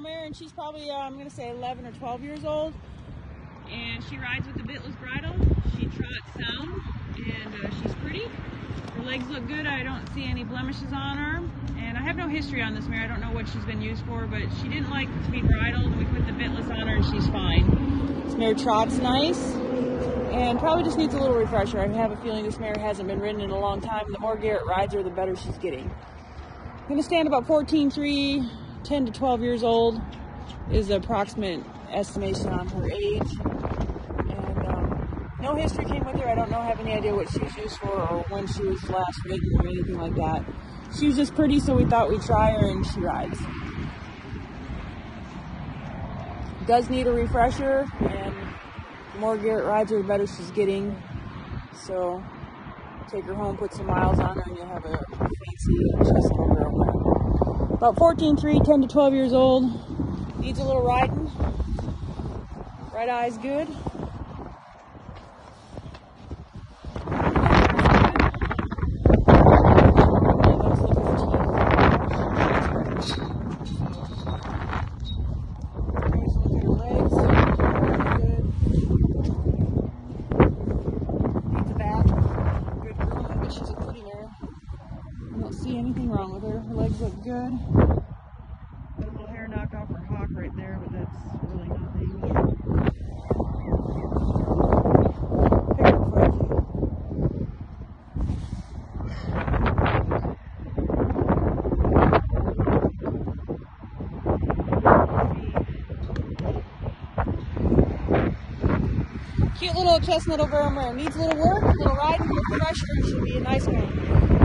mare, and she's probably, uh, I'm going to say 11 or 12 years old. And she rides with the bitless bridle. She trots sound, and uh, she's pretty. Her legs look good. I don't see any blemishes on her. And I have no history on this mare. I don't know what she's been used for, but she didn't like to be bridled. We put the bitless on her, and she's fine. This mare trots nice and probably just needs a little refresher. I have a feeling this mare hasn't been ridden in a long time. The more Garrett rides her, the better she's getting. I'm going to stand about 14.3, 10 to 12 years old is the approximate estimation on her age. And um, no history came with her. I don't know, have any idea what she was used for or when she was last ridden or anything like that. She was just pretty, so we thought we'd try her, and she rides. Does need a refresher, and the more Garrett rides her, the better she's getting. So take her home, put some miles on her, and you'll have a fancy girl. About 14, 3, 10 to 12 years old. Needs a little riding. Right eye's good. Anything with her. Her legs look good. Got a little hair knocked off her hock right there, but that's really nothing. Cute little chestnut overo mare. Needs a little work, a little riding, a little pressure. Should be a nice one.